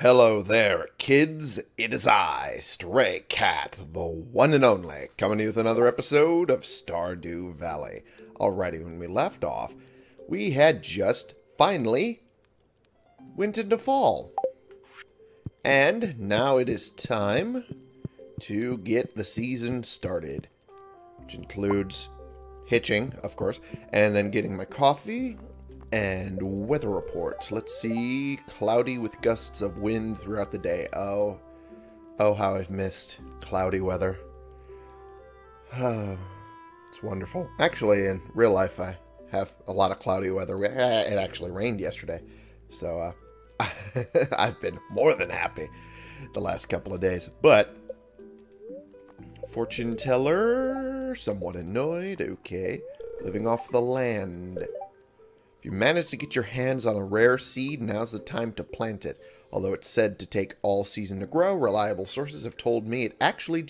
Hello there, kids. It is I, Stray Cat, the one and only, coming to you with another episode of Stardew Valley. Alrighty, when we left off, we had just finally went into fall. And now it is time to get the season started, which includes hitching, of course, and then getting my coffee and weather report. Let's see. Cloudy with gusts of wind throughout the day. Oh, oh, how I've missed cloudy weather. Oh, it's wonderful. Actually, in real life, I have a lot of cloudy weather. It actually rained yesterday, so uh, I've been more than happy the last couple of days. But fortune teller, somewhat annoyed. Okay, living off the land. If you manage to get your hands on a rare seed, now's the time to plant it. Although it's said to take all season to grow, reliable sources have told me it actually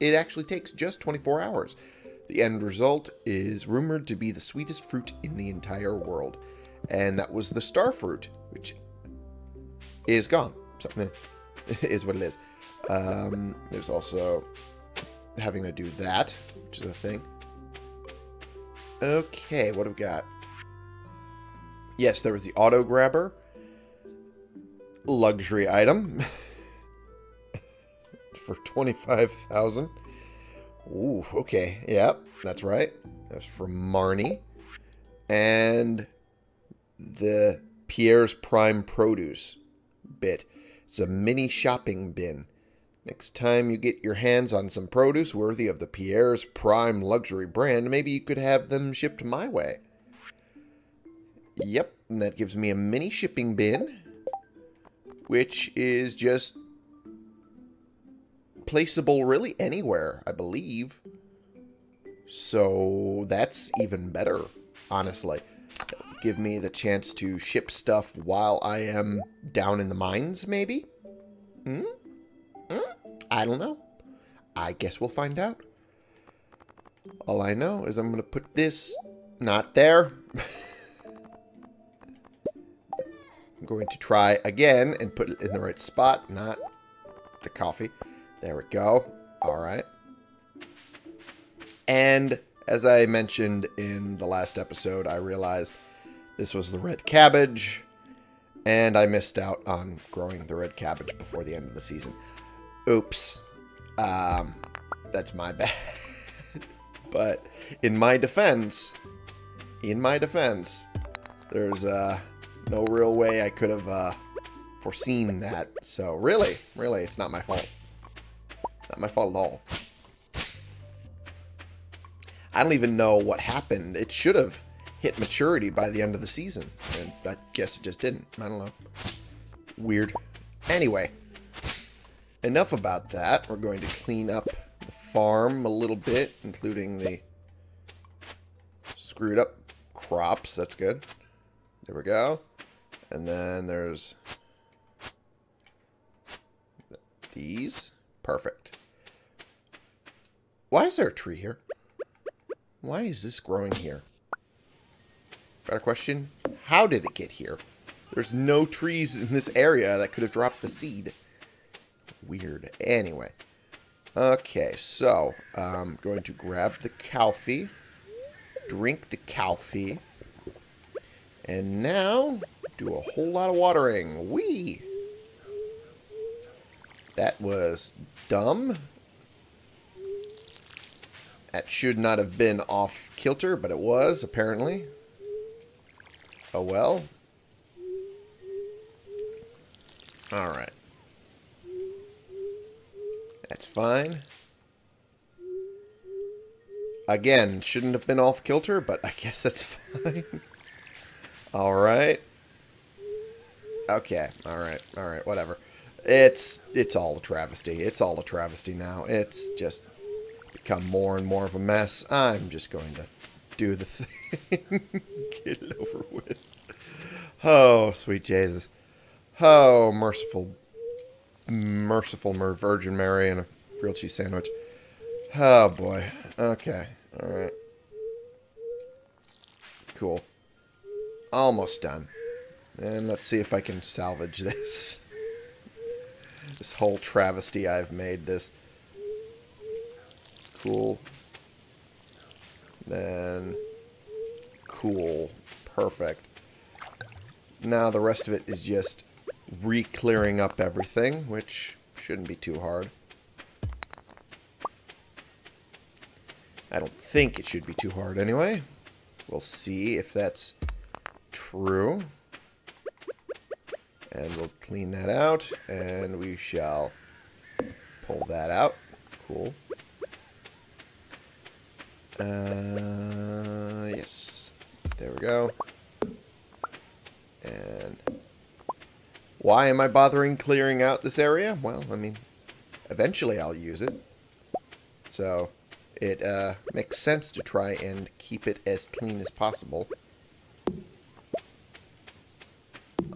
it actually takes just 24 hours. The end result is rumored to be the sweetest fruit in the entire world. And that was the star fruit, which is gone. So, is what it is. Um, there's also having to do that, which is a thing. Okay, what do we got? Yes, there was the auto grabber. Luxury item. For 25000 Ooh, okay. Yep, that's right. That's from Marnie. And the Pierre's Prime Produce bit. It's a mini shopping bin. Next time you get your hands on some produce worthy of the Pierre's Prime luxury brand, maybe you could have them shipped my way. Yep, and that gives me a mini shipping bin, which is just placeable really anywhere, I believe. So that's even better, honestly. Give me the chance to ship stuff while I am down in the mines, maybe? Hmm? Hmm? I don't know. I guess we'll find out. All I know is I'm going to put this not there. I'm going to try again and put it in the right spot, not the coffee. There we go. All right. And as I mentioned in the last episode, I realized this was the red cabbage, and I missed out on growing the red cabbage before the end of the season. Oops. Um, that's my bad. but in my defense, in my defense, there's uh no real way I could have uh, foreseen that. So really, really, it's not my fault. Not my fault at all. I don't even know what happened. It should have hit maturity by the end of the season. And I guess it just didn't. I don't know. Weird. Anyway, enough about that. We're going to clean up the farm a little bit, including the screwed up crops. That's good. There we go. And then there's these. Perfect. Why is there a tree here? Why is this growing here? Better question. How did it get here? There's no trees in this area that could have dropped the seed. Weird. Anyway. Okay, so I'm um, going to grab the coffee, drink the coffee, and now do a whole lot of watering. Wee! That was dumb. That should not have been off kilter, but it was, apparently. Oh well. Alright. That's fine. Again, shouldn't have been off kilter, but I guess that's fine. Alright. Okay, alright, alright, whatever. It's it's all a travesty. It's all a travesty now. It's just become more and more of a mess. I'm just going to do the thing. Get it over with. Oh, sweet Jesus. Oh, merciful, merciful Virgin Mary and a grilled cheese sandwich. Oh, boy. Okay. Alright. Cool. Almost done. And let's see if I can salvage this. this whole travesty I've made this. Cool. Then cool. Perfect. Now the rest of it is just re-clearing up everything, which shouldn't be too hard. I don't think it should be too hard anyway. We'll see if that's true. And we'll clean that out, and we shall pull that out. Cool. Uh, yes. There we go. And why am I bothering clearing out this area? Well, I mean, eventually I'll use it. So, it uh, makes sense to try and keep it as clean as possible.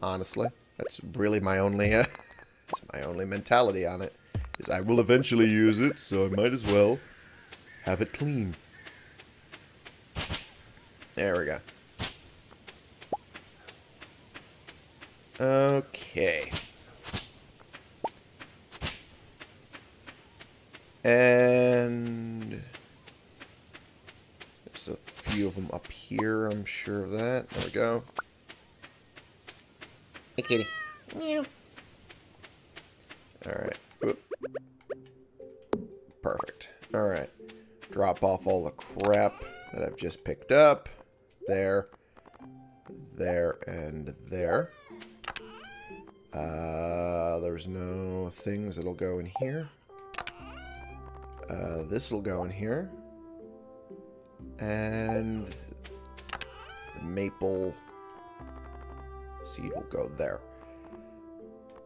Honestly, that's really my only, uh, that's my only mentality on it. Is I will eventually use it, so I might as well have it clean. There we go. Okay. And there's a few of them up here, I'm sure of that. There we go. Kitty. Meow. Alright. Perfect. Alright. Drop off all the crap that I've just picked up. There. There and there. Uh, there's no things that'll go in here. Uh, this will go in here. And the maple seed will go there.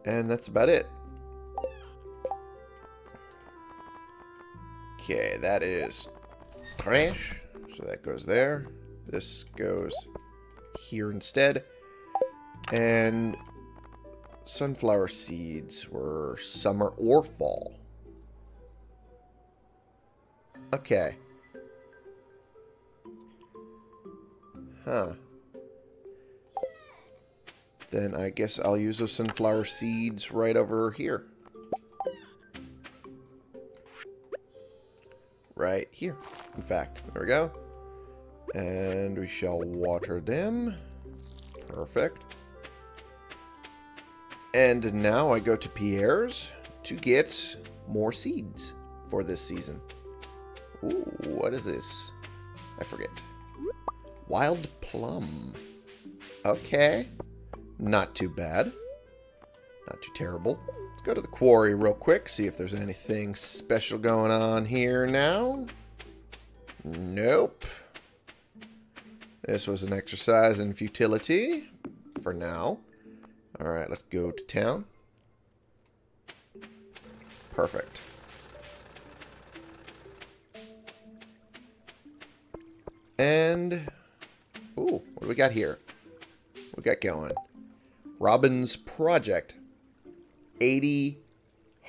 And that's about it. Okay, that is trash. So that goes there. This goes here instead. And sunflower seeds were summer or fall. Okay. Huh. Then I guess I'll use those sunflower seeds right over here. Right here. In fact, there we go. And we shall water them. Perfect. And now I go to Pierre's to get more seeds for this season. Ooh, what is this? I forget. Wild plum. Okay. Not too bad. Not too terrible. Let's go to the quarry real quick, see if there's anything special going on here now. Nope. This was an exercise in futility for now. Alright, let's go to town. Perfect. And, ooh, what do we got here? What we got going? Robin's Project. 80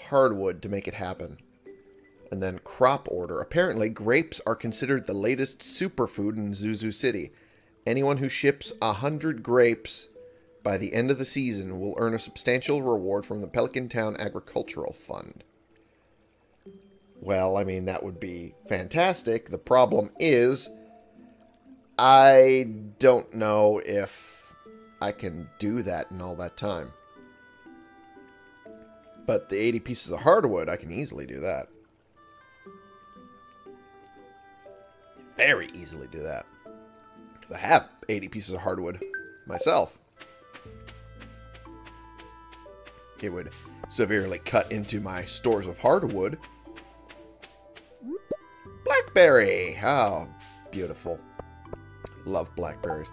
hardwood to make it happen. And then crop order. Apparently, grapes are considered the latest superfood in Zuzu City. Anyone who ships 100 grapes by the end of the season will earn a substantial reward from the Pelican Town Agricultural Fund. Well, I mean, that would be fantastic. The problem is, I don't know if I can do that in all that time. But the 80 pieces of hardwood, I can easily do that. Very easily do that. Because I have 80 pieces of hardwood myself. it would severely cut into my stores of hardwood. Blackberry! How beautiful. Love blackberries.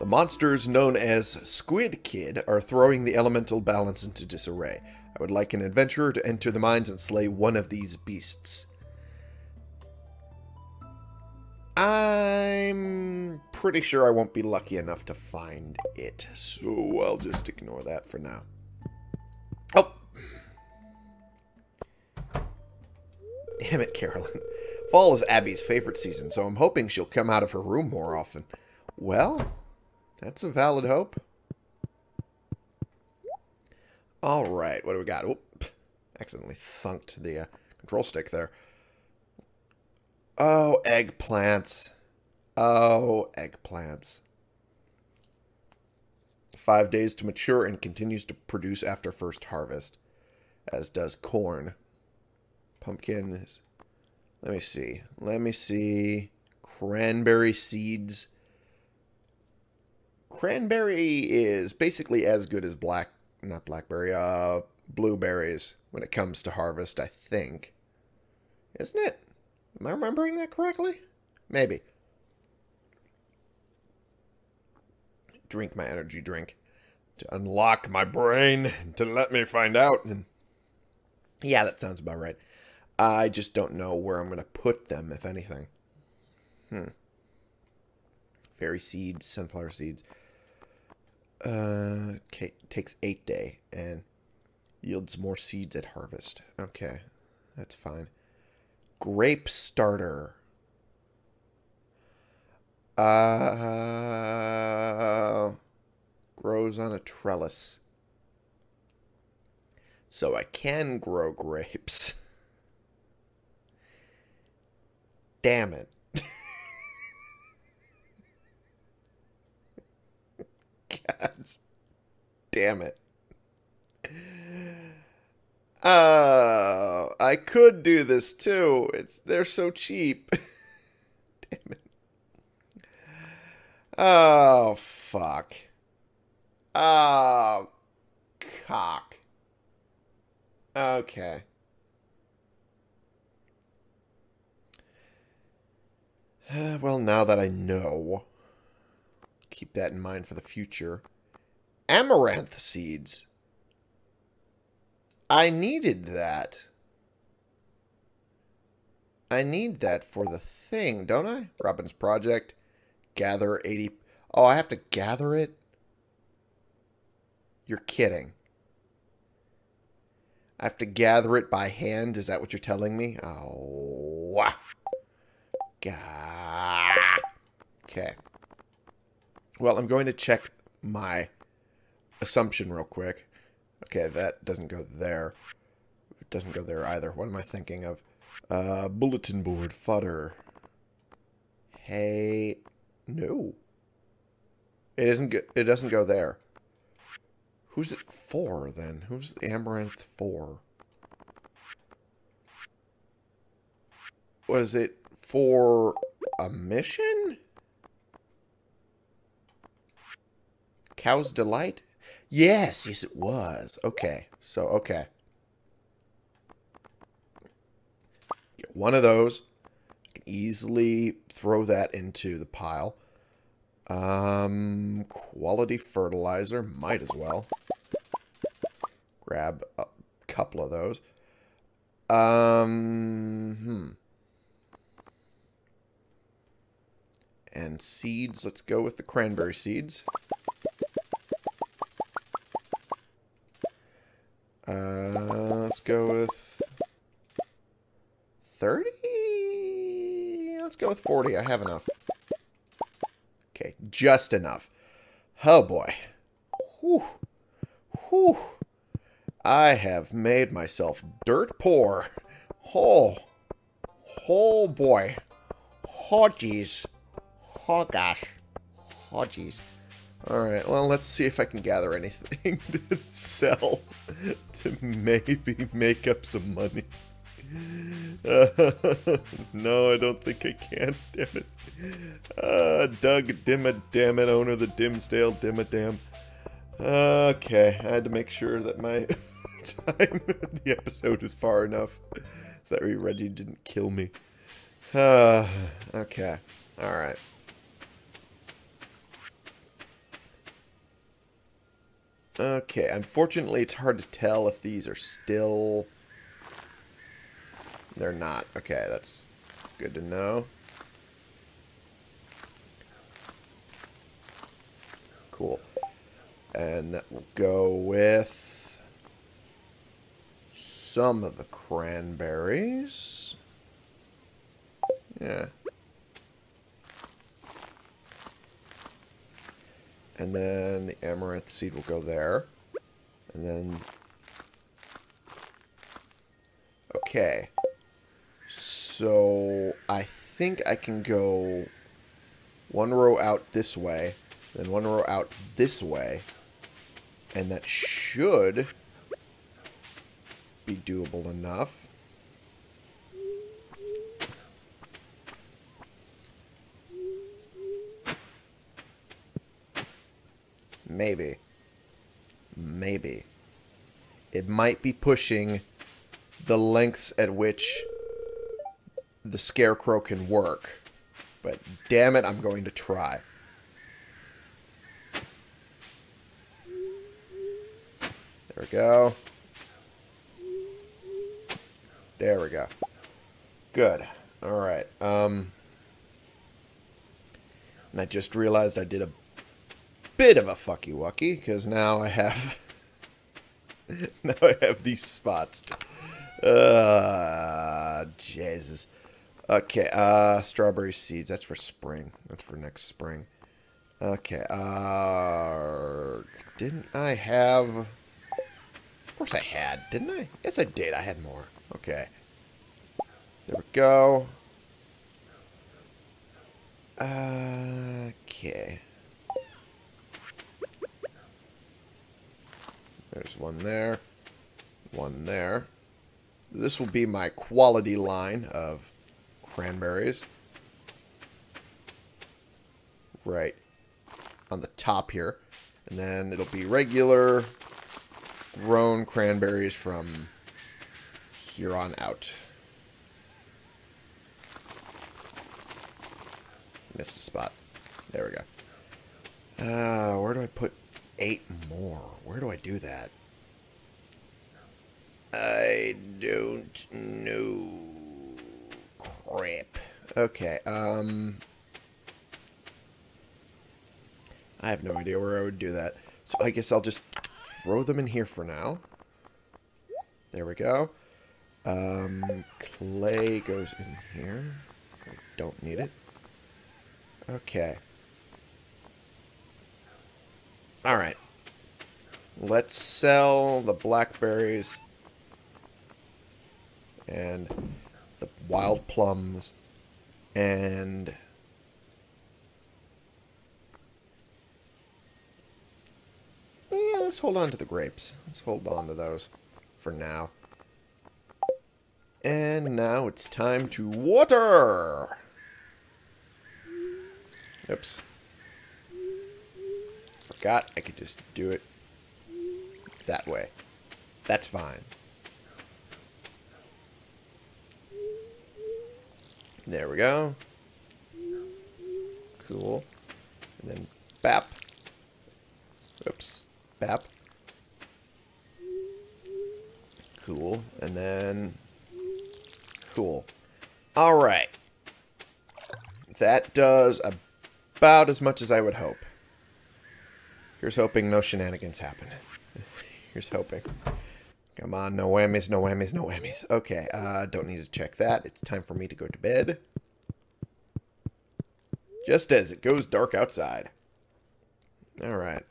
The monsters known as Squid Kid are throwing the elemental balance into disarray. I would like an adventurer to enter the mines and slay one of these beasts. I'm pretty sure I won't be lucky enough to find it, so I'll just ignore that for now. Oh. Damn it, Carolyn. Fall is Abby's favorite season, so I'm hoping she'll come out of her room more often. Well, that's a valid hope. All right, what do we got? Oop. Accidentally thunked the uh, control stick there. Oh, eggplants. Oh, eggplants. Five days to mature and continues to produce after first harvest, as does corn. Pumpkin is. Let me see. Let me see. Cranberry seeds. Cranberry is basically as good as black, not blackberry, uh, blueberries when it comes to harvest, I think. Isn't it? Am I remembering that correctly? Maybe. Drink my energy drink to unlock my brain to let me find out. And yeah, that sounds about right. I just don't know where I'm going to put them, if anything. Hmm. Fairy seeds, sunflower seeds. Uh, okay, takes eight day and yields more seeds at harvest. Okay, that's fine. Grape starter. Uh, grows on a trellis. So I can grow grapes. Damn it. God damn it. Uh, I could do this too. It's they're so cheap. damn it. Oh fuck. Oh cock. Okay. well, now that I know, keep that in mind for the future. Amaranth seeds. I needed that. I need that for the thing, don't I? Robin's Project. Gather 80... Oh, I have to gather it? You're kidding. I have to gather it by hand? Is that what you're telling me? Oh. Okay. Well, I'm going to check my assumption real quick. Okay, that doesn't go there. It doesn't go there either. What am I thinking of? Uh, bulletin board, fodder. Hey, no. It isn't. Go it doesn't go there. Who's it for then? Who's the amaranth for? Was it for a mission? Cow's Delight? Yes, yes it was. Okay, so, okay. Get one of those. I can easily throw that into the pile. Um, quality fertilizer, might as well. Grab a couple of those. Um, hmm. And seeds, let's go with the cranberry seeds. Uh, let's go with 30? Let's go with 40. I have enough. Okay, just enough. Oh boy. Whew. Whew. I have made myself dirt poor. Oh. Oh boy. Oh jeez. Oh gosh. Oh jeez. Alright, well, let's see if I can gather anything to sell to maybe make up some money. Uh, no, I don't think I can, damn it. Uh, Doug Dimma Damn it, owner of the Dimmsdale Dimma Dam. Okay, I had to make sure that my time in the episode is far enough so that Reggie didn't kill me. Uh, okay, alright. Okay, unfortunately it's hard to tell if these are still... They're not. Okay, that's good to know. Cool. And that will go with some of the cranberries. Yeah. And then the amaranth seed will go there. And then Okay. So I think I can go one row out this way, then one row out this way, and that should be doable enough. Maybe. Maybe. It might be pushing the lengths at which the scarecrow can work. But damn it, I'm going to try. There we go. There we go. Good. Alright. Um, and I just realized I did a bit of a fucky wucky, because now I have... now I have these spots. Uh, Jesus. Okay, uh, strawberry seeds. That's for spring. That's for next spring. Okay, uh, didn't I have... Of course I had, didn't I? Yes, I did. I had more. Okay. There we go. Okay. There's one there. One there. This will be my quality line of cranberries. Right on the top here. And then it'll be regular grown cranberries from here on out. Missed a spot. There we go. Uh, where do I put eight more? Where do I do that? I don't know. Crap. Okay, um... I have no idea where I would do that. So I guess I'll just throw them in here for now. There we go. Um, clay goes in here. I don't need it. Okay. Alright. Let's sell the blackberries and the wild plums and yeah, let's hold on to the grapes. Let's hold on to those for now. And now it's time to water. Oops. Forgot I could just do it that way. That's fine. There we go. Cool. And then bap. Oops. Bap. Cool. And then... Cool. Alright. That does about as much as I would hope. Here's hoping no shenanigans happen. Here's hoping. Come on, no whammies, no whammies, no whammies. Okay, uh, don't need to check that. It's time for me to go to bed. Just as it goes dark outside. Alright.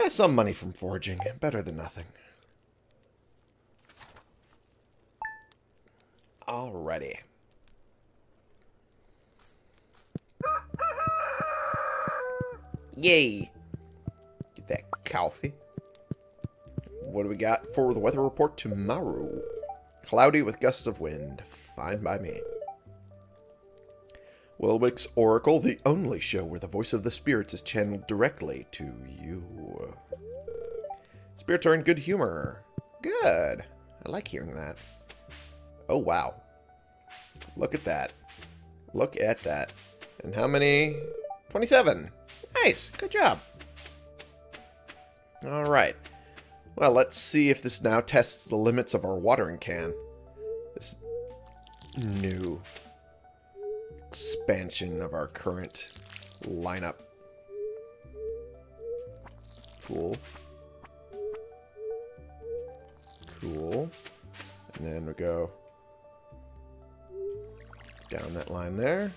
Eh, some money from foraging. Better than nothing. Alrighty. Yay! Get that coffee. What do we got for the weather report tomorrow? Cloudy with gusts of wind. Fine by me. Welwick's Oracle, the only show where the voice of the spirits is channeled directly to you. Spirits are in good humor. Good. I like hearing that. Oh, wow. Look at that. Look at that. And how many? 27. Nice. Good job. Alright. Well, let's see if this now tests the limits of our watering can. This new expansion of our current lineup. Cool. Cool. And then we go down that line there.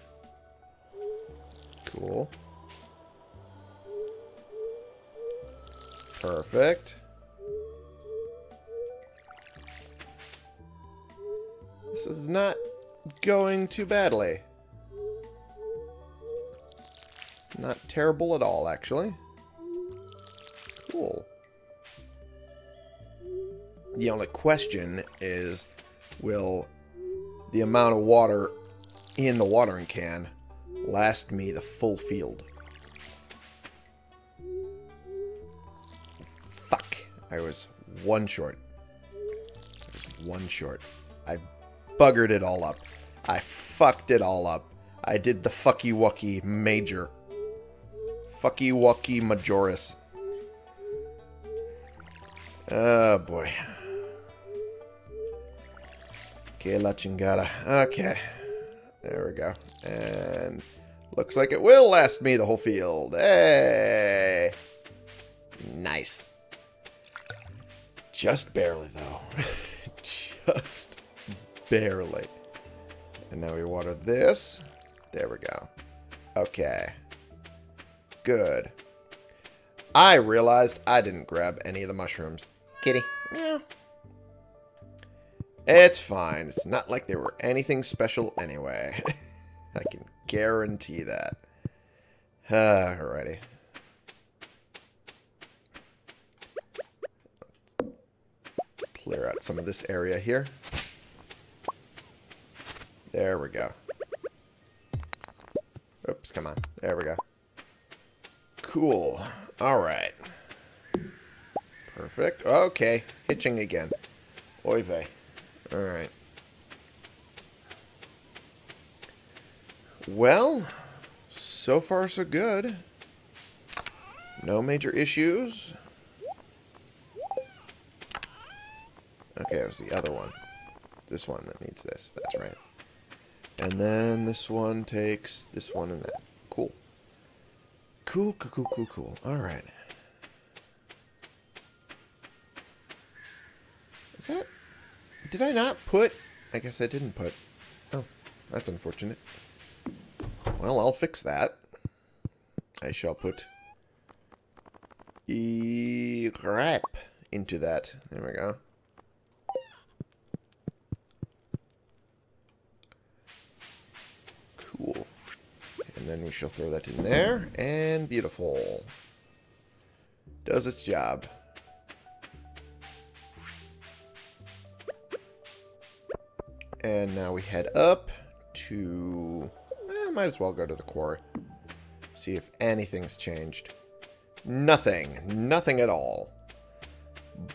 Cool. Perfect. This is not going too badly. Not terrible at all, actually. Cool. The only question is, will the amount of water in the watering can last me the full field? I was one short. I was one short. I buggered it all up. I fucked it all up. I did the fucky wucky major. Fucky wucky majoris. Oh boy. Okay, la chingada. Okay. There we go. And looks like it will last me the whole field. Hey! Nice. Just barely, though. Just barely. And now we water this. There we go. Okay. Good. I realized I didn't grab any of the mushrooms. Kitty. Meow. It's fine. It's not like they were anything special anyway. I can guarantee that. Alrighty. Clear out some of this area here. There we go. Oops, come on. There we go. Cool. Alright. Perfect. Okay. Hitching again. Oy vey. Alright. Well, so far so good. No major issues. Okay, it was the other one. This one that needs this. That's right. And then this one takes this one and that. Cool. Cool, cool, cool, cool, cool. Alright. Is that... Did I not put... I guess I didn't put... Oh, that's unfortunate. Well, I'll fix that. I shall put... E... Crap into that. There we go. Cool. And then we shall throw that in there. And beautiful. Does its job. And now we head up to... Eh, might as well go to the quarry. See if anything's changed. Nothing. Nothing at all.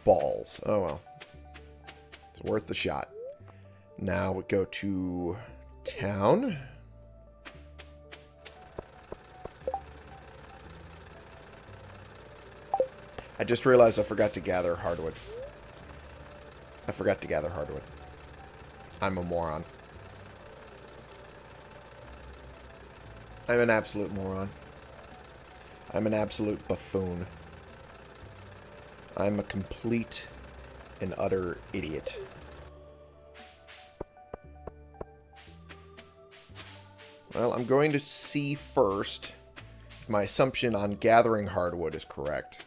Balls. Oh well. It's worth the shot. Now we go to town. I just realized I forgot to gather hardwood. I forgot to gather hardwood. I'm a moron. I'm an absolute moron. I'm an absolute buffoon. I'm a complete and utter idiot. Well, I'm going to see first if my assumption on gathering hardwood is correct.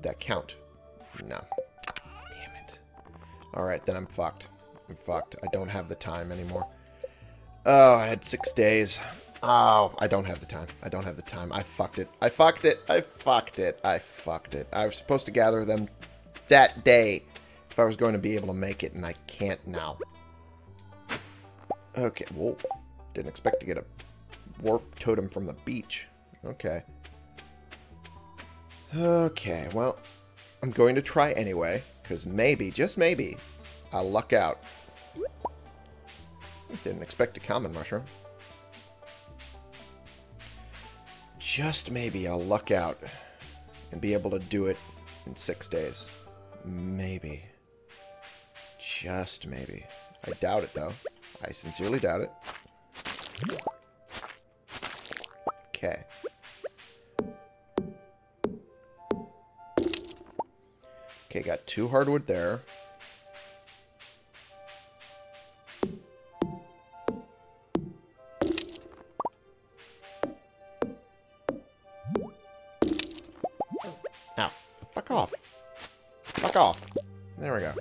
Did that count? No. Damn it. Alright, then I'm fucked. I'm fucked. I don't have the time anymore. Oh, I had six days. Oh, I don't have the time. I don't have the time. I fucked it. I fucked it. I fucked it. I fucked it. I was supposed to gather them that day if I was going to be able to make it, and I can't now. Okay, whoa. Didn't expect to get a warp totem from the beach. Okay. Okay, well, I'm going to try anyway, because maybe, just maybe, I'll luck out. Didn't expect a common mushroom. Just maybe I'll luck out and be able to do it in six days. Maybe. Just maybe. I doubt it, though. I sincerely doubt it. Okay. Okay, got two hardwood there. Now, fuck off. Fuck off. There we go.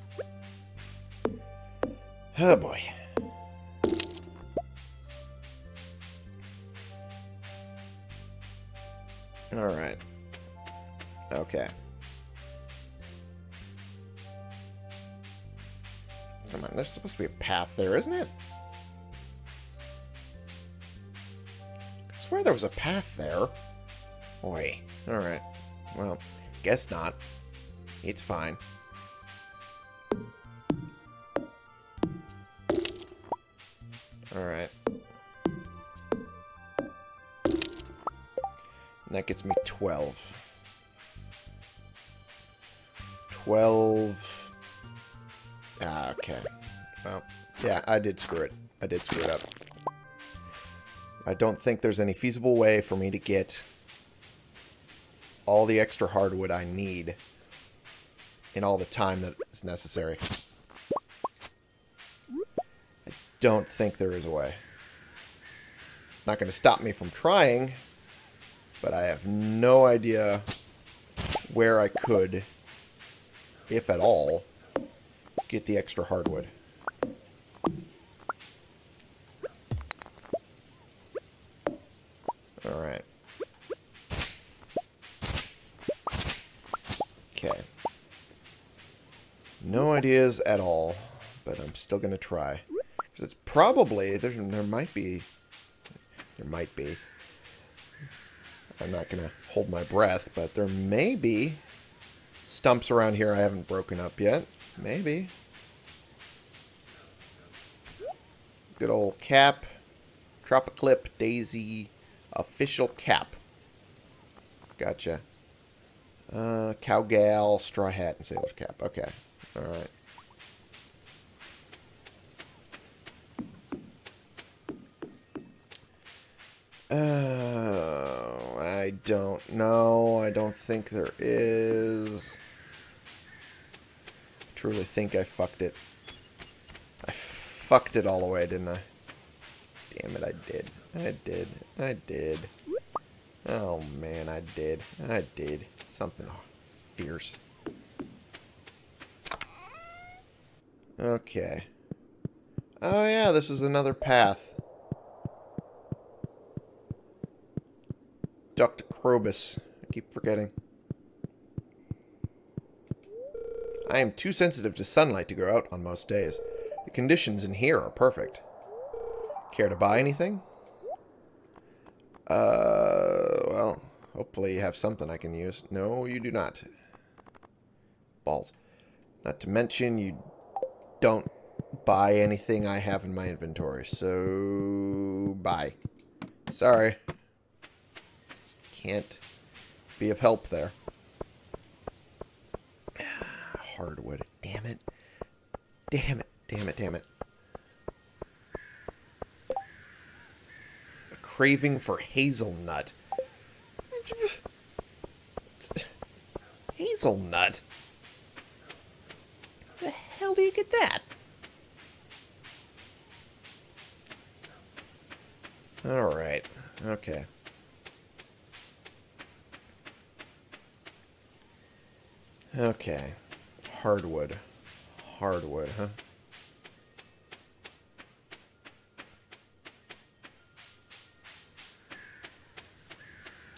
Oh boy. Path there, isn't it? I swear there was a path there. Boy. Alright. Well, guess not. It's fine. Alright. That gets me 12. 12. Ah, okay. Well, yeah, I did screw it. I did screw it up. I don't think there's any feasible way for me to get all the extra hardwood I need in all the time that is necessary. I don't think there is a way. It's not going to stop me from trying, but I have no idea where I could, if at all, get the extra hardwood. No ideas at all, but I'm still going to try. Because it's probably, there, there might be, there might be, I'm not going to hold my breath, but there may be stumps around here I haven't broken up yet. Maybe. Good old cap. Tropiclip Daisy official cap. Gotcha. Uh, cowgal, straw hat, and sailor's cap. Okay. Alright. Oh, I don't know. I don't think there is. I truly think I fucked it. I fucked it all the way, didn't I? Damn it, I did. I did. I did. Oh, man, I did. I did. Something fierce. Okay. Oh, yeah, this is another path. Dr. Krobus. I keep forgetting. I am too sensitive to sunlight to go out on most days. The conditions in here are perfect. Care to buy anything? Uh, well, hopefully you have something I can use. No, you do not. Balls. Not to mention, you don't buy anything I have in my inventory. So, bye. Sorry can't be of help there. Hardwood. Damn it. Damn it. Damn it. Damn it. A craving for hazelnut. Hazelnut? Do you get that? Alright. Okay. Okay. Hardwood. Hardwood, huh?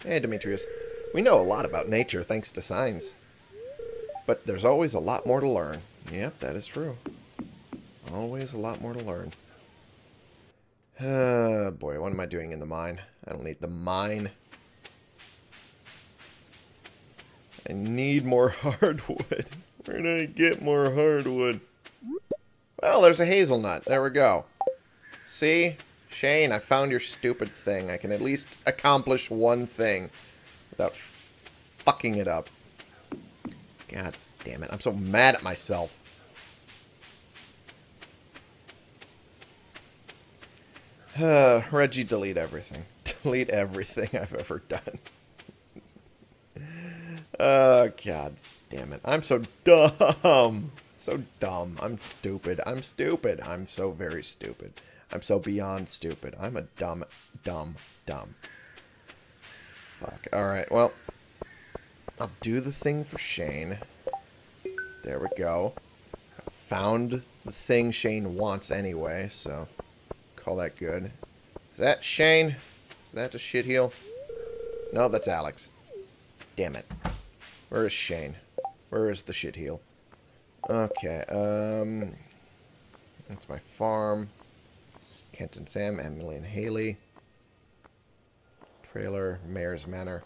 Hey, Demetrius. We know a lot about nature thanks to signs. But there's always a lot more to learn. Yep, that is true. Always a lot more to learn. Uh, boy, what am I doing in the mine? I don't need the mine. I need more hardwood. Where do I get more hardwood? Well, there's a hazelnut. There we go. See? Shane, I found your stupid thing. I can at least accomplish one thing without fucking it up. God damn it. I'm so mad at myself. Uh, Reggie, delete everything. Delete everything I've ever done. Oh, God damn it. I'm so dumb. So dumb. I'm stupid. I'm stupid. I'm so very stupid. I'm so beyond stupid. I'm a dumb, dumb, dumb. Fuck. Alright, well. I'll do the thing for Shane. There we go. I found the thing Shane wants anyway, so call that good. Is that Shane? Is that a shit heel? No, that's Alex. Damn it. Where is Shane? Where is the shit heel? Okay, um... That's my farm. Kent and Sam, Emily and Haley. Trailer, Mayor's Manor.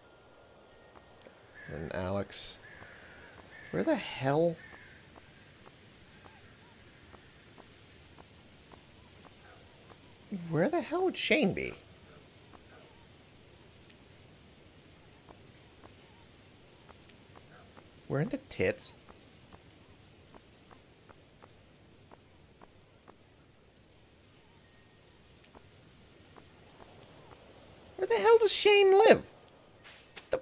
And Alex. Where the hell? Where the hell would Shane be? Where in the tits? Where the hell does Shane live? The...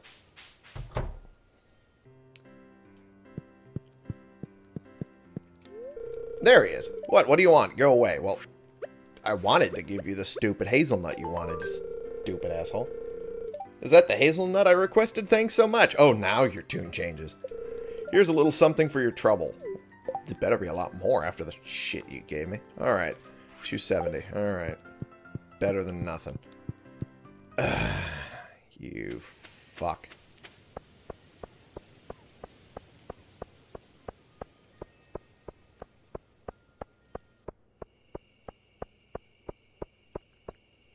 There he is. What? What do you want? Go away. Well, I wanted to give you the stupid hazelnut you wanted, you stupid asshole. Is that the hazelnut I requested? Thanks so much. Oh, now your tune changes. Here's a little something for your trouble. It better be a lot more after the shit you gave me. Alright. 270. Alright. Better than nothing. you fuck.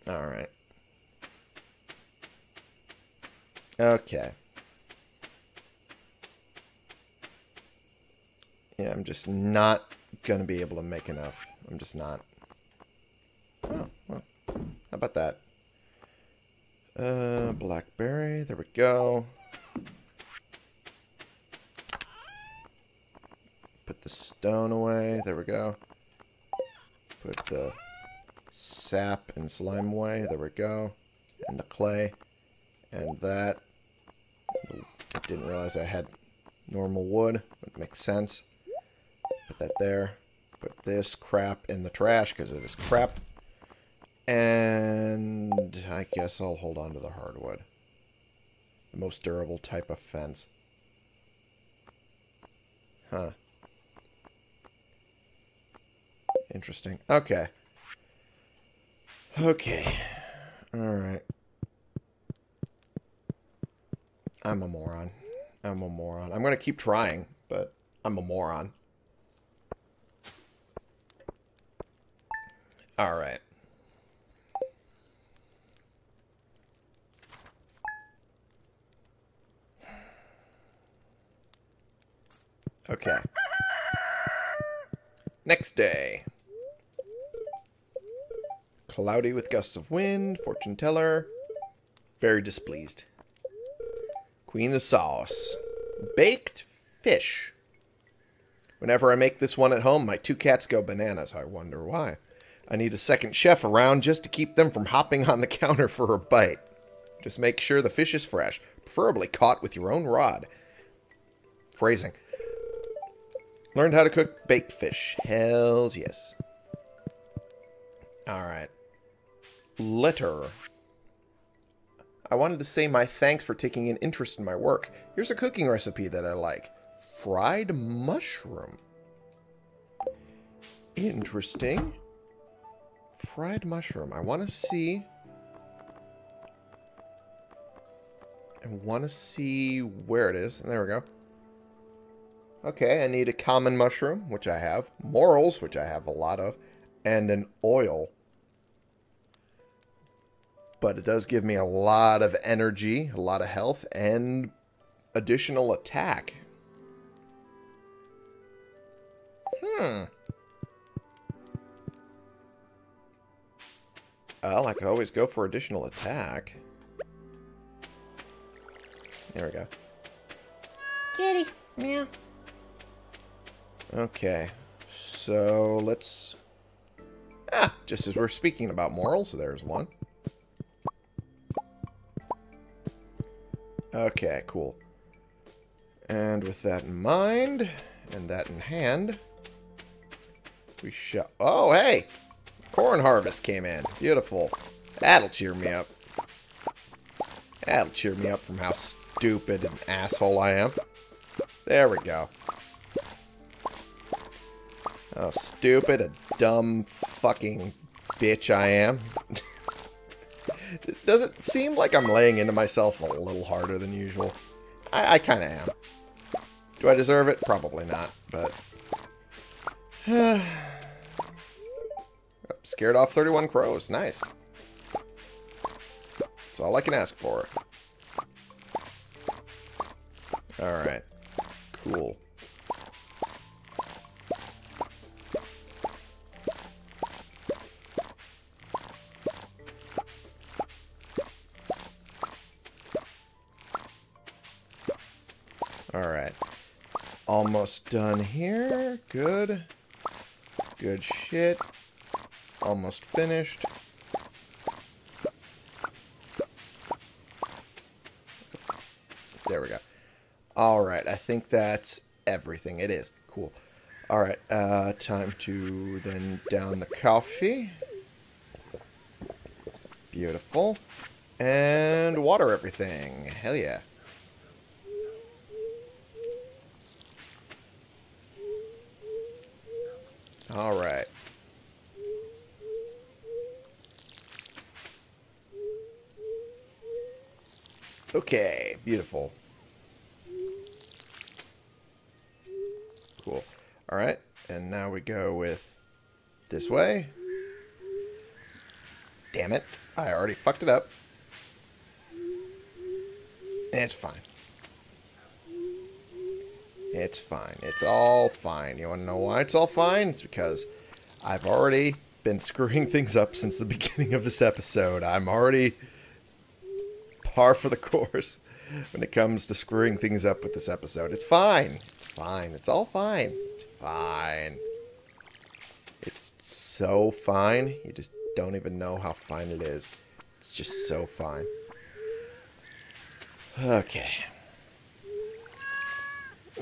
Alright. Okay. Yeah, I'm just not going to be able to make enough. I'm just not. Oh, well, how about that? Uh, blackberry. There we go. Put the stone away. There we go. Put the sap and slime away. There we go. And the clay. And that. I didn't realize I had normal wood. It makes sense. Put that there. Put this crap in the trash because it is crap. And I guess I'll hold on to the hardwood. The most durable type of fence. Huh. Interesting. Okay. Okay. Alright. I'm a moron. I'm a moron. I'm going to keep trying, but I'm a moron. Alright. Okay. Next day. Cloudy with gusts of wind, fortune teller. Very displeased. Queen of sauce. Baked fish. Whenever I make this one at home, my two cats go bananas. I wonder why. I need a second chef around just to keep them from hopping on the counter for a bite. Just make sure the fish is fresh, preferably caught with your own rod. Phrasing. Learned how to cook baked fish. Hells yes. Alright. Letter. I wanted to say my thanks for taking an interest in my work. Here's a cooking recipe that I like. Fried mushroom. Interesting. Fried mushroom. I want to see... I want to see where it is. There we go. Okay, I need a common mushroom, which I have, Morels, which I have a lot of, and an oil. But it does give me a lot of energy, a lot of health, and additional attack. Hmm. Well, I could always go for additional attack. There we go. Kitty, meow. Okay, so let's... Ah, just as we're speaking about morels, there's one. Okay, cool. And with that in mind, and that in hand, we shall... Oh, hey! Corn harvest came in. Beautiful. That'll cheer me up. That'll cheer me up from how stupid and asshole I am. There we go. How stupid a dumb fucking bitch I am. Does it seem like I'm laying into myself a little harder than usual? I, I kind of am. Do I deserve it? Probably not, but... Scared off 31 crows. Nice. That's all I can ask for. Alright. Cool. Alright. Almost done here. Good. Good shit. Almost finished. There we go. Alright, I think that's everything. It is. Cool. Alright, uh, time to then down the coffee. Beautiful. And water everything. Hell yeah. Alright. Okay, beautiful. Cool. Alright, and now we go with this way. Damn it. I already fucked it up. It's fine. It's fine. It's all fine. You want to know why it's all fine? It's because I've already been screwing things up since the beginning of this episode. I'm already par for the course when it comes to screwing things up with this episode. It's fine. It's fine. It's all fine. It's fine. It's so fine. You just don't even know how fine it is. It's just so fine. Okay.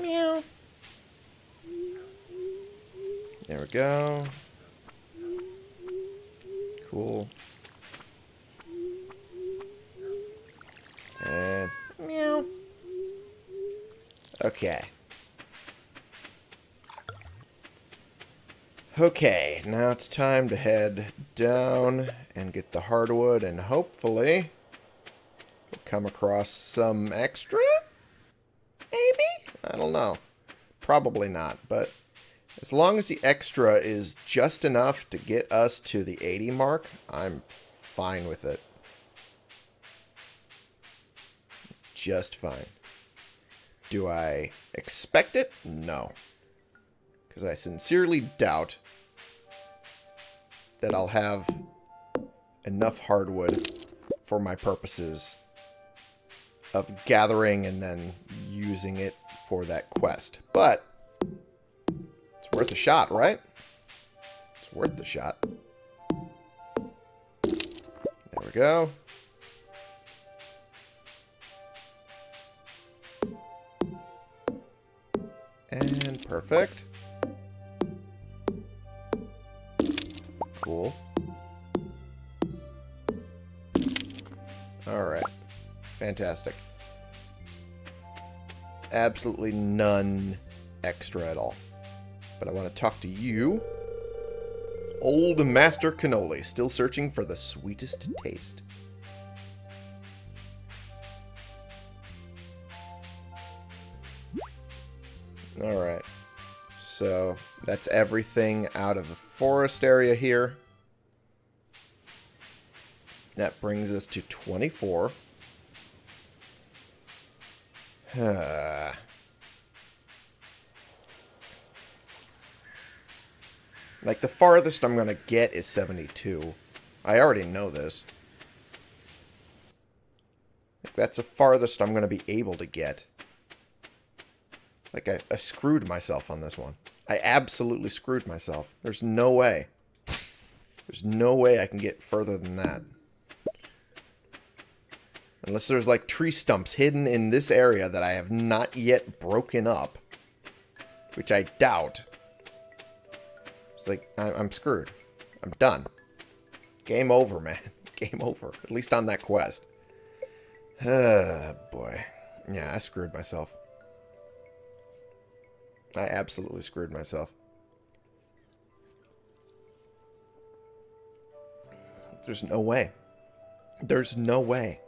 Meow. There we go. Cool. And Meow. okay. Okay, now it's time to head down and get the hardwood and hopefully we'll come across some extra? Maybe? I don't know. Probably not, but as long as the extra is just enough to get us to the 80 mark, I'm fine with it. Just fine. Do I expect it? No. Because I sincerely doubt that I'll have enough hardwood for my purposes of gathering and then using it for that quest. But it's worth a shot, right? It's worth the shot. There we go. And perfect. Cool. Alright. Fantastic. Absolutely none extra at all. But I want to talk to you. Old Master Cannoli, still searching for the sweetest taste. Alright. So, that's everything out of the forest area here. That brings us to 24. like, the farthest I'm going to get is 72. I already know this. Like, that's the farthest I'm going to be able to get. Like, I, I screwed myself on this one. I absolutely screwed myself. There's no way. There's no way I can get further than that. Unless there's like tree stumps hidden in this area that I have not yet broken up. Which I doubt. It's like, I'm screwed. I'm done. Game over, man. Game over. At least on that quest. Ah, boy. Yeah, I screwed myself. I absolutely screwed myself. There's no way. There's no way.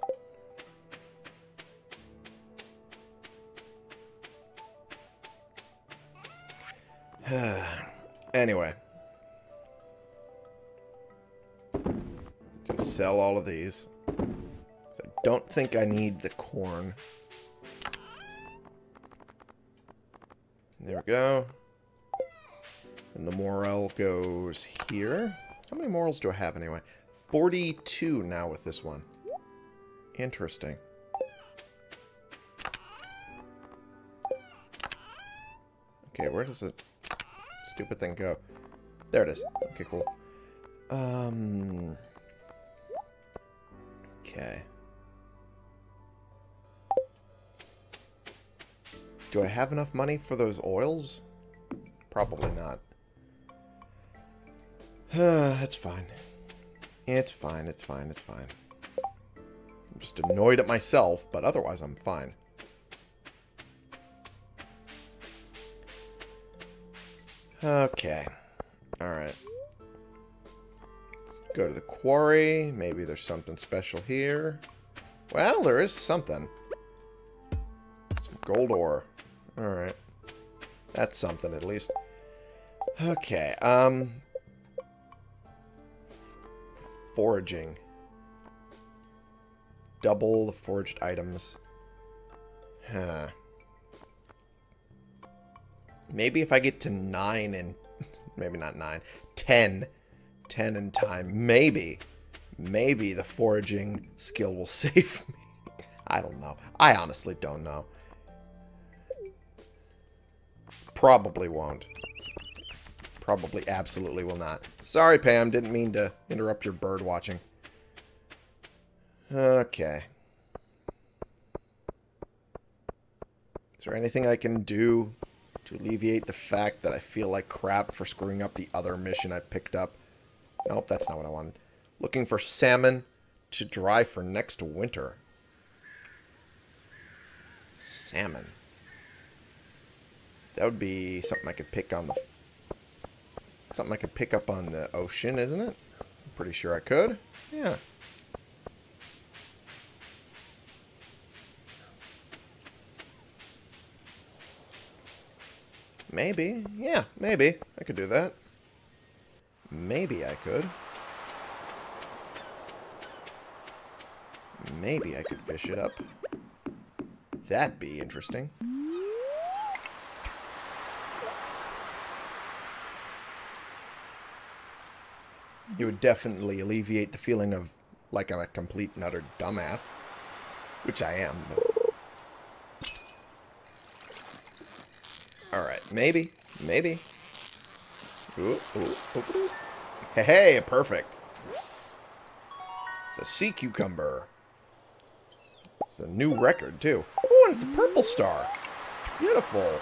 anyway. Gonna sell all of these. I don't think I need the corn. There we go. And the morel goes here. How many morels do I have anyway? 42 now with this one. Interesting. Okay, where does the stupid thing go? There it is. Okay, cool. Um... Okay. Do I have enough money for those oils? Probably not. it's fine. It's fine, it's fine, it's fine. I'm just annoyed at myself, but otherwise I'm fine. Okay. Alright. Let's go to the quarry. Maybe there's something special here. Well, there is something. Some gold ore. Alright. That's something, at least. Okay, um... Foraging. Double the forged items. Huh. Maybe if I get to 9 and... Maybe not 9. 10. 10 in time. Maybe. Maybe the foraging skill will save me. I don't know. I honestly don't know. Probably won't. Probably absolutely will not. Sorry, Pam. Didn't mean to interrupt your bird watching. Okay. Is there anything I can do to alleviate the fact that I feel like crap for screwing up the other mission I picked up? Nope, that's not what I wanted. Looking for salmon to dry for next winter. Salmon. That would be something I could pick on the... Something I could pick up on the ocean, isn't it? I'm pretty sure I could. Yeah. Maybe. Yeah, maybe. I could do that. Maybe I could. Maybe I could fish it up. That'd be interesting. You would definitely alleviate the feeling of like I'm a complete and utter dumbass. Which I am. Alright, maybe. Maybe. Ooh, ooh, ooh, Hey, perfect. It's a sea cucumber. It's a new record, too. Oh, and it's a purple star. Beautiful.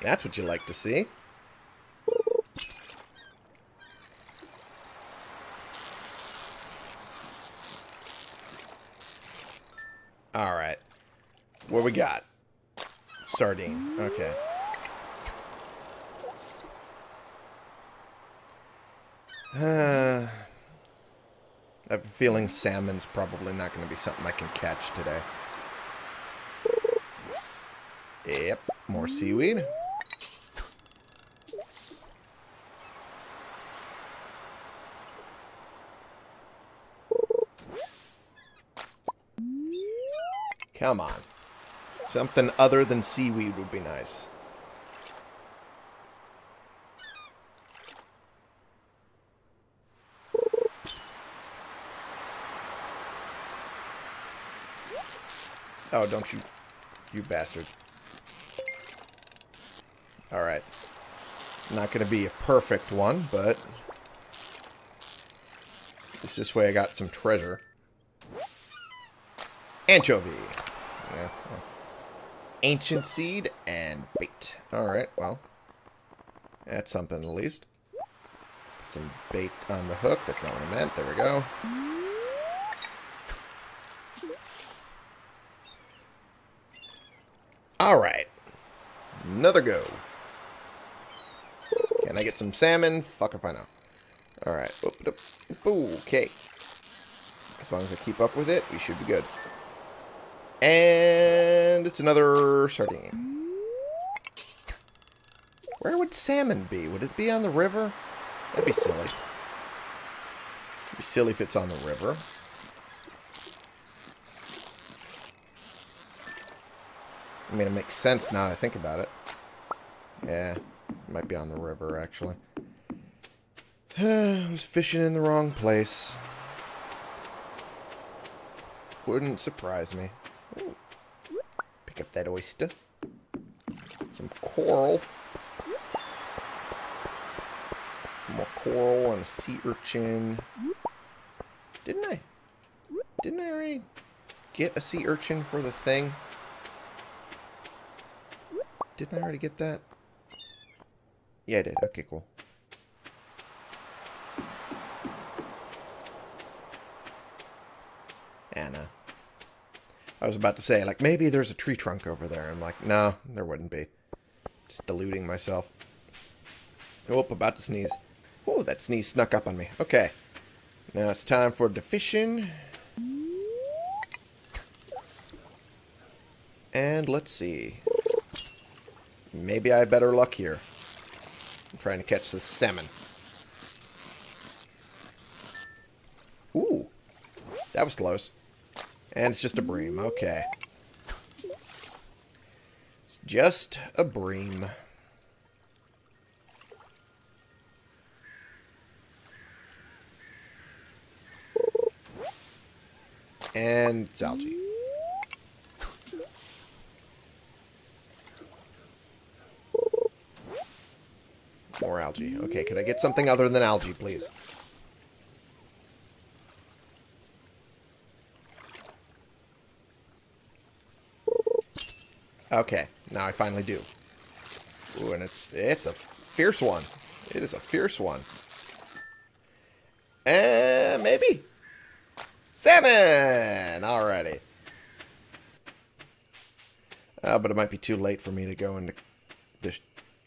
That's what you like to see. Alright. What we got? Sardine. Okay. Uh, I have a feeling salmon's probably not going to be something I can catch today. Yep, more seaweed. Come on. Something other than seaweed would be nice. Oh, don't you... You bastard. Alright. It's not going to be a perfect one, but... Least this way I got some treasure. Anchovy. Yeah. Well. Ancient Seed and bait. Alright, well. That's something at least. Put some bait on the hook. That's not what I meant. There we go. Alright. Another go. Can I get some salmon? Fuck if I know. Alright. Okay. As long as I keep up with it, we should be good. And it's another sardine. Where would salmon be? Would it be on the river? That'd be silly. It'd be silly if it's on the river. I mean, it makes sense now that I think about it. Yeah, it might be on the river, actually. I was fishing in the wrong place. Wouldn't surprise me. Pick up that oyster. Some coral. Some more coral and a sea urchin. Didn't I? Didn't I already get a sea urchin for the thing? Didn't I already get that? Yeah, I did. Okay, cool. I was about to say, like, maybe there's a tree trunk over there. I'm like, no, there wouldn't be. Just deluding myself. Oh, about to sneeze. Oh, that sneeze snuck up on me. Okay. Now it's time for the fishing. And let's see. Maybe I had better luck here. I'm trying to catch this salmon. Ooh. That was close. And it's just a bream. Okay. It's just a bream. And it's algae. More algae. Okay, could I get something other than algae, please? Okay, now I finally do. Ooh, and it's it's a fierce one. It is a fierce one. And maybe. Salmon! Alrighty. Uh, but it might be too late for me to go into the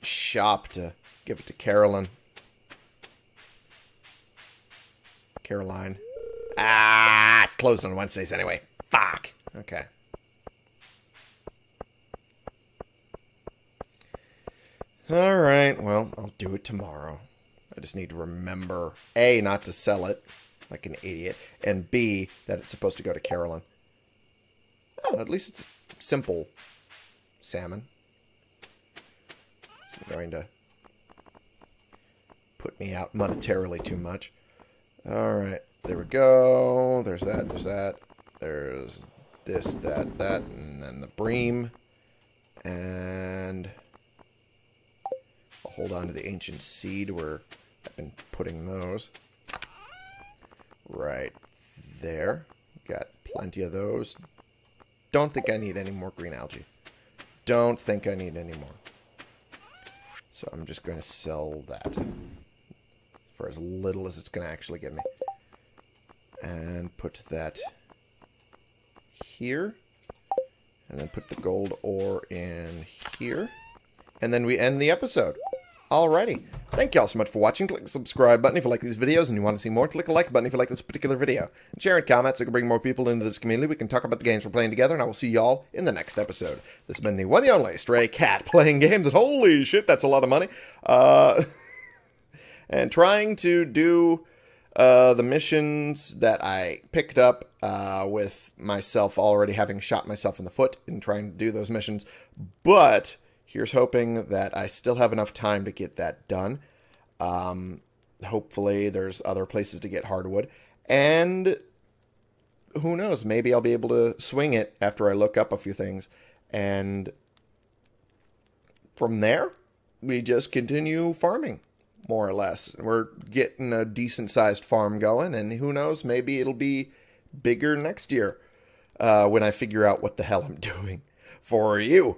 shop to give it to Carolyn. Caroline. Ah, it's closed on Wednesdays anyway. Fuck. Okay. Alright, well, I'll do it tomorrow. I just need to remember, A, not to sell it like an idiot, and B, that it's supposed to go to Carolyn. Oh, at least it's simple salmon. It's going to put me out monetarily too much. Alright, there we go. There's that, there's that. There's this, that, that, and then the bream. And hold on to the ancient seed where I've been putting those. Right there. Got plenty of those. Don't think I need any more green algae. Don't think I need any more. So I'm just going to sell that for as little as it's going to actually give me. And put that here. And then put the gold ore in here. And then we end the episode. Alrighty. Thank you all so much for watching. Click the subscribe button if you like these videos and you want to see more. Click the like button if you like this particular video. And share and comment so we can bring more people into this community. We can talk about the games we're playing together, and I will see y'all in the next episode. This has been the one and only Stray Cat playing games, and holy shit, that's a lot of money. Uh, and trying to do uh, the missions that I picked up uh, with myself already having shot myself in the foot in trying to do those missions. But here's hoping that I still have enough time to get that done. Um, hopefully, there's other places to get hardwood. And who knows? Maybe I'll be able to swing it after I look up a few things. And from there, we just continue farming, more or less. We're getting a decent sized farm going. And who knows? Maybe it'll be bigger next year uh, when I figure out what the hell I'm doing for you.